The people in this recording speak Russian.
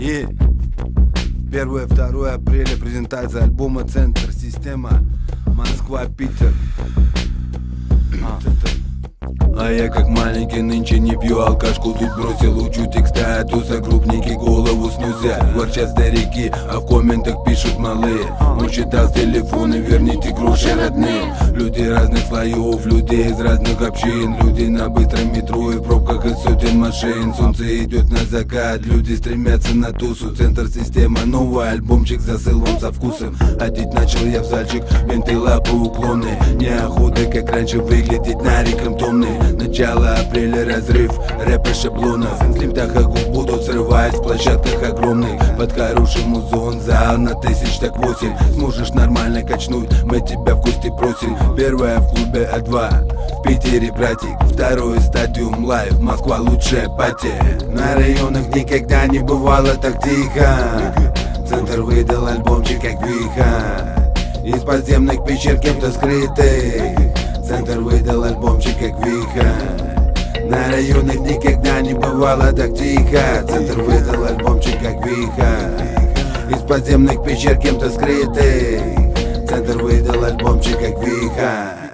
И 1-2 апреля презентация альбома «Центр Система» Москва-Питер а. А я как маленький нынче не пью алкашку Тут бросил учутик статуса Крупненький голову снюся Ворчат старики, а в комментах пишут малые. Учитал с телефона, верните груши родные. Люди разных слоев, люди из разных общин. Люди на быстром метро и в пробках из сотен машин. Солнце идет на закат, люди стремятся на тусу. Центр система, новый альбомчик засыл вам со вкусом. Ходить начал я в зальчик, менты лапы уклоны. Неохота, как раньше выглядеть на реком Начало апреля разрыв рэпа шаблонов Слимтах будут срывать в площадках огромных. Под хороший музон за на тысяч так восемь. Сможешь нормально качнуть, мы тебя в гости просим. Первая в клубе А2 В Питере братик, второй стадиум лайв Москва лучшая пати. На районах никогда не бывало так тихо. Центр выдал альбомчик как виха Из подземных пещер кем-то альбомчик виха на районах никогда не бывало так тихо. Центр выдал альбомчик как виха Из подземных пещер кем-то скрытый. Центр выдал альбомчик как виха